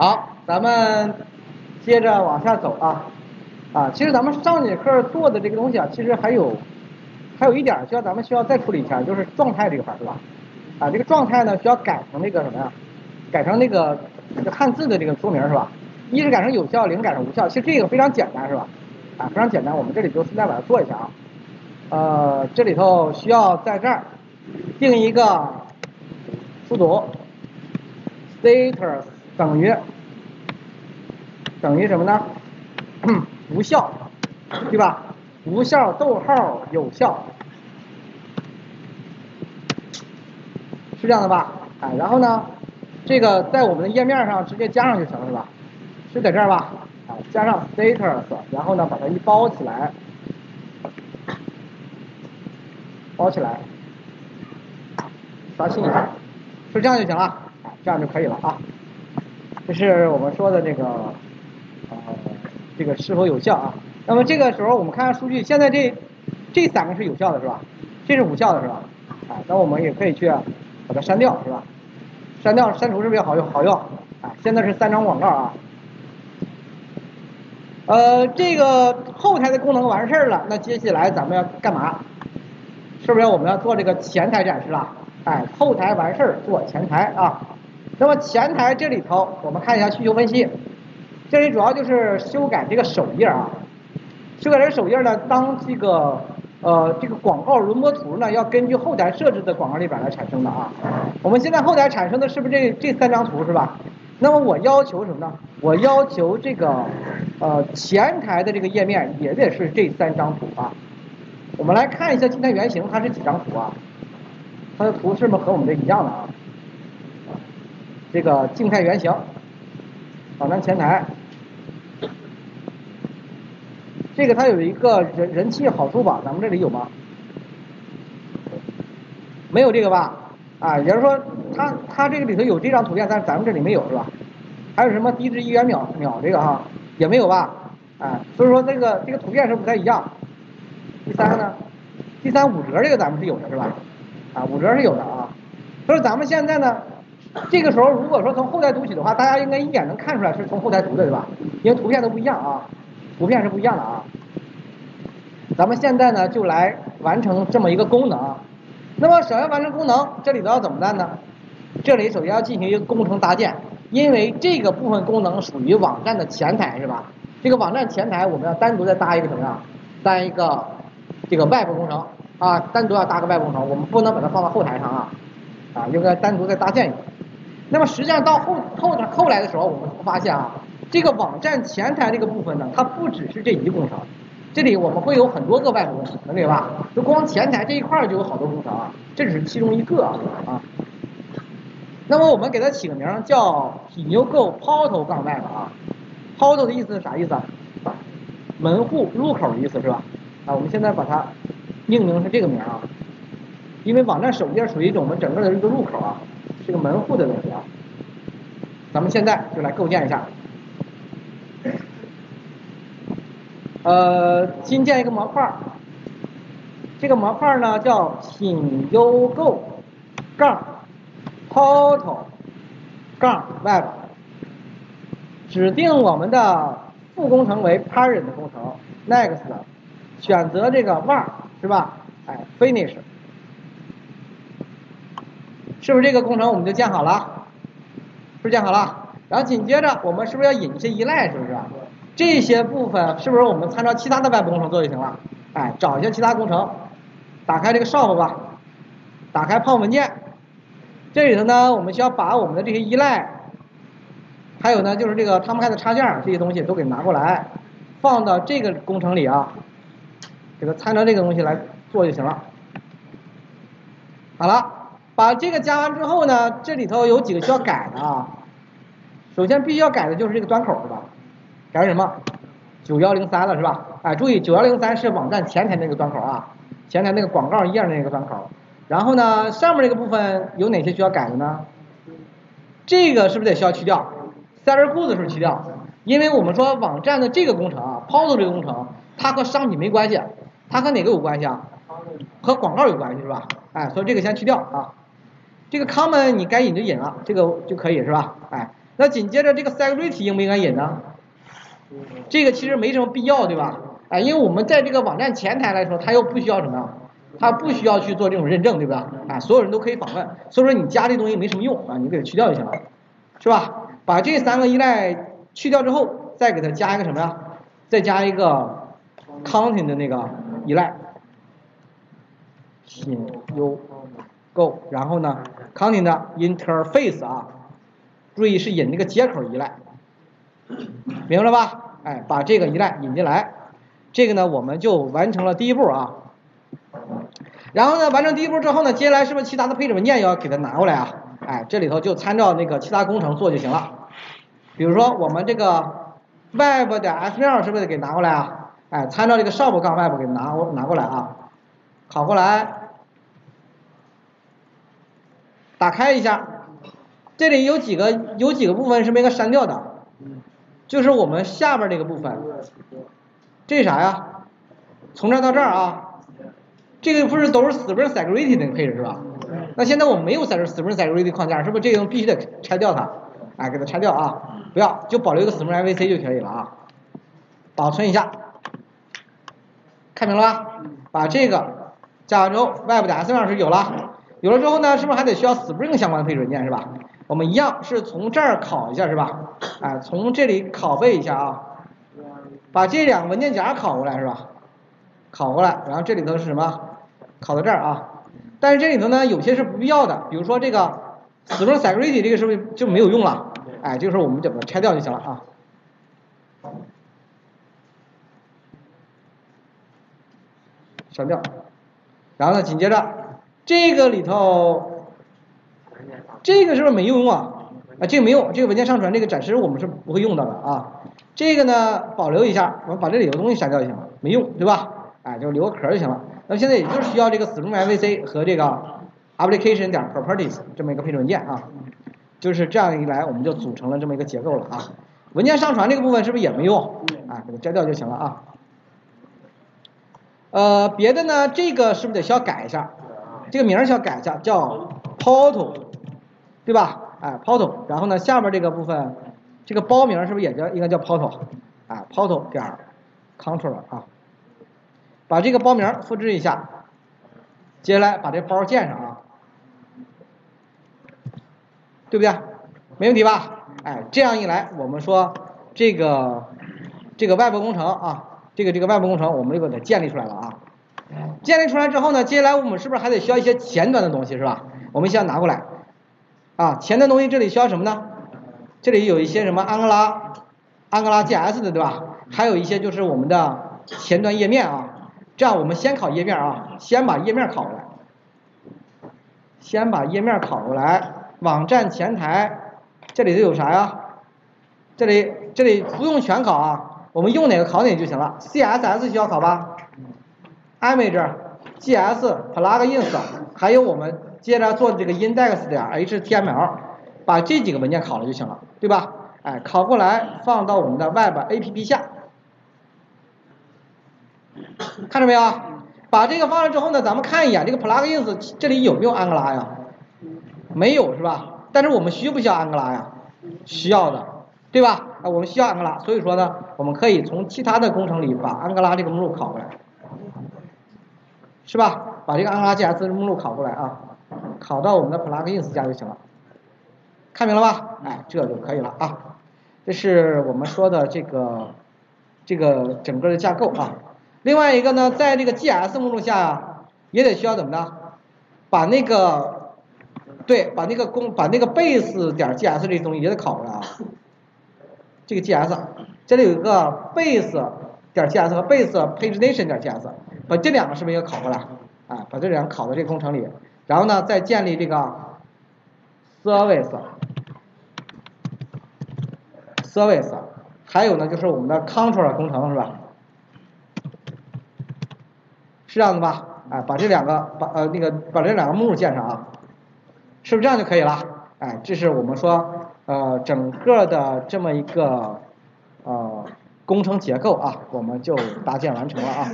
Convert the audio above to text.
好，咱们接着往下走啊啊，其实咱们上节课做的这个东西啊，其实还有还有一点需要咱们需要再处理一下，就是状态这块是吧？啊，这个状态呢需要改成那个什么呀？改成那个汉字的这个说明是吧？一是改成有效，零改成无效。其实这个非常简单是吧？啊，非常简单，我们这里就顺带把它做一下啊。呃，这里头需要在这儿定一个复读，status 等于等于什么呢？无效，对吧？无效逗号有效，是这样的吧？哎，然后呢，这个在我们的页面上直接加上就行了，是吧？是在这儿吧？啊，加上 status，然后呢，把它一包起来，包起来，刷新一下，是这样就行了，啊，这样就可以了啊。这是我们说的这个，呃，这个是否有效啊？那么这个时候我们看看数据，现在这这三个是有效的，是吧？这是无效的，是吧？啊，那我们也可以去把它删掉，是吧？删掉删除是不是也好用？好用，啊，现在是三张广告啊。呃，这个后台的功能完事了，那接下来咱们要干嘛？是不是我们要做这个前台展示了？哎，后台完事做前台啊。那么前台这里头，我们看一下需求分析，这里主要就是修改这个首页啊。修改这首页呢，当这个呃这个广告轮播图呢，要根据后台设置的广告列表来产生的啊。我们现在后台产生的是不是这这三张图是吧？那么我要求什么呢？我要求这个呃前台的这个页面也得是这三张图啊。我们来看一下静态原型，它是几张图啊？它的图是不是和我们这一样的啊？这个静态原型，网站前台，这个它有一个人人气好处榜，咱们这里有吗？没有这个吧？啊，也就是说，它它这个里头有这张图片，但是咱们这里没有是吧？还有什么低至一元秒秒这个哈也没有吧？啊，所以说这个这个图片是不太一样。第三个呢，第三五折这个咱们是有的是吧？啊，五折是有的啊。所以咱们现在呢，这个时候如果说从后台读取的话，大家应该一眼能看出来是从后台读的对吧？因为图片都不一样啊，图片是不一样的啊。咱们现在呢就来完成这么一个功能。那么想要完成功能，这里头要怎么办呢？这里首先要进行一个工程搭建，因为这个部分功能属于网站的前台是吧？这个网站前台我们要单独再搭一个什么呀？搭一个这个外部工程啊，单独要搭个外部工程，我们不能把它放到后台上啊，啊，应该单独再搭建一个。那么实际上到后后头后来的时候，我们发现啊，这个网站前台这个部分呢，它不只是这一工程。这里我们会有很多个外部工程，能理解吧？就光前台这一块就有好多工程啊，这只是其中一个啊。那么我们给它起个名叫 p n e w go portal 杠 web 啊，portal 的意思是啥意思啊？门户入口的意思是吧？啊，我们现在把它命名是这个名啊，因为网站首页属于一种我们整个的一个入口啊，是个门户的东西啊。咱们现在就来构建一下。呃，新建一个模块这个模块呢叫品优购杠 portal 杠 web，指定我们的副工程为 parent 工程，next，选择这个 var 是吧？哎，finish，是不是这个工程我们就建好了？是不是建好了？然后紧接着我们是不是要引一些依赖？是不是？这些部分是不是我们参照其他的外部工程做就行了？哎，找一些其他工程，打开这个 shop 吧，打开 POM 文件，这里头呢，我们需要把我们的这些依赖，还有呢就是这个 Tomcat 插件这些东西都给拿过来，放到这个工程里啊，这个参照这个东西来做就行了。好了，把这个加完之后呢，这里头有几个需要改的啊。首先必须要改的就是这个端口，是吧？改成什么？九幺零三了是吧？哎，注意九幺零三是网站前台那个端口啊，前台那个广告页那个端口。然后呢，上面这个部分有哪些需要改的呢？这个是不是得需要去掉？Seller Goods 是不是去掉？因为我们说网站的这个工程啊，POS 这个工程，它和商品没关系，它和哪个有关系啊？和广告有关系是吧？哎，所以这个先去掉啊。这个 Common 你该引就引了，这个就可以是吧？哎。那紧接着这个 security 应不应该引呢？这个其实没什么必要，对吧？啊，因为我们在这个网站前台来说，它又不需要什么，它不需要去做这种认证，对吧？啊，所有人都可以访问，所以说你加这东西没什么用啊，你给它去掉就行了，是吧？把这三个依赖去掉之后，再给它加一个什么呀？再加一个 content 的那个依赖，引 u go，然后呢，content 的 interface 啊，注意是引那个接口依赖，明白了吧？哎，把这个依赖引进来，这个呢我们就完成了第一步啊。然后呢，完成第一步之后呢，接下来是不是其他的配置文件也要给它拿过来啊？哎，这里头就参照那个其他工程做就行了。比如说我们这个 web 的 SML 是不是得给拿过来啊？哎，参照这个 shop 杠 web 给拿拿过来啊，拷过来，打开一下，这里有几个有几个部分是没该删掉的，就是我们下边这个部分，这是啥呀？从这儿到这儿啊。这个不是都是 Spring Security 那个配置是吧？那现在我们没有 Spring Security 框架，是不是这个必须得拆掉它？哎，给它拆掉啊！不要，就保留一个 Spring MVC 就可以了啊。保存一下，看明了吧？把这个加完之后，Web 的 S 是有了，有了之后呢，是不是还得需要 Spring 相关的配置文件是吧？我们一样是从这儿拷一下是吧？哎，从这里拷贝一下啊，把这两个文件夹拷过来是吧？拷过来，然后这里头是什么？拷到这儿啊，但是这里头呢有些是不必要的，比如说这个 Spring Security 这个是不是就没有用了？哎，这个时候我们就把它拆掉就行了啊，删掉。然后呢，紧接着这个里头，这个是不是没用啊？啊，这个没用，这个文件上传这个暂时我们是不会用到的啊。这个呢保留一下，我们把这里头东西删掉就行了，没用，对吧？哎，就留个壳就行了。那么现在也就需要这个 Spring MVC 和这个 application 点 properties 这么一个配置文件啊，就是这样一来，我们就组成了这么一个结构了啊。文件上传这个部分是不是也没用？啊，给它摘掉就行了啊。呃，别的呢，这个是不是得需要改一下？这个名儿需要改一下，叫 portal，对吧？哎，portal，然后呢，下面这个部分，这个包名是不是也叫应该叫 portal？啊，portal 点 control 啊。把这个包名复制一下，接下来把这包建上啊，对不对？没问题吧？哎，这样一来，我们说这个这个外部工程啊，这个这个外部工程，我们就给它建立出来了啊。建立出来之后呢，接下来我们是不是还得需要一些前端的东西，是吧？我们先拿过来啊，前端东西这里需要什么呢？这里有一些什么安哥拉、安哥拉 JS 的，对吧？还有一些就是我们的前端页面啊。这样，我们先考页面啊，先把页面考过来，先把页面考过来。网站前台这里头有啥呀？这里这里不用全考啊，我们用哪个考哪个就行了。CSS 需要考吧？Image、GS、Plugins，还有我们接着做的这个 Index 点 HTML，把这几个文件拷了就行了，对吧？哎，拷过来放到我们的 Web APP 下。看着没有？把这个放了之后呢，咱们看一眼这个 plugins 这里有没有安哥拉呀？没有是吧？但是我们需不需要安哥拉呀？需要的，对吧？啊，我们需要安哥拉，所以说呢，我们可以从其他的工程里把安哥拉这个目录拷过来，是吧？把这个安哥拉 JS 目录拷过来啊，拷到我们的 plugins 家就行了。看明了吧？哎，这就可以了啊。这是我们说的这个这个整个的架构啊。另外一个呢，在这个 GS 目录下也得需要怎么的，把那个对，把那个公把那个 base 点 GS 这东西也得拷过来啊。这个 GS 这里有一个 base 点 GS 和 base pagination 点 GS，把这两个是不是也拷过来？啊，把这两个拷到这个工程里，然后呢，再建立这个 service service，还有呢就是我们的 control 工程是吧？是这样的吧？哎，把这两个把呃那个把这两个目录建上啊，是不是这样就可以了？哎，这是我们说呃整个的这么一个呃工程结构啊，我们就搭建完成了啊。